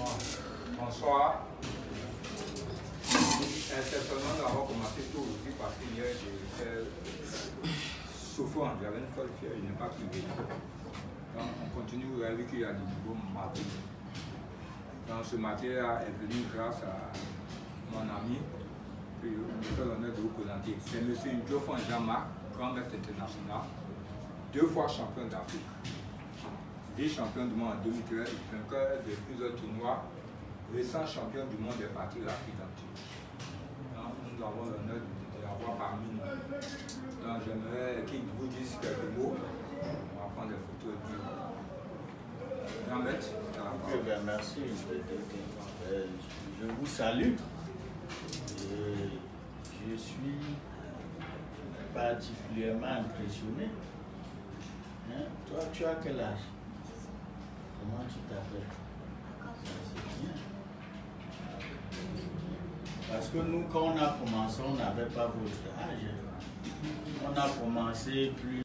Bonsoir. Certainement, nous avons commencé tôt aujourd'hui parce qu'il y a des. J'avais une folle fièvre, il n'est pas privé. Donc, on continue, vous avez vu qu'il y a. Donc, ce matin est venu grâce à mon ami, puis je fais l'honneur de vous présenter. C'est M. Ndiofan Jean-Marc, grand maître international, deux fois champion d'Afrique, vice-champion du monde en 2013, vainqueur de plusieurs tournois, récent champion du monde des parties rapides entières. Nous avons l'honneur de l'avoir parmi nous. Donc j'aimerais qu'il vous dise quelques mots. On va prendre des photos et puis. Ok, ben merci. Je vous salue. Et je suis particulièrement impressionné. Hein? Toi, tu as quel âge? Tu t'appelles? Parce que nous, quand on a commencé, on n'avait pas votre âge. On a commencé plus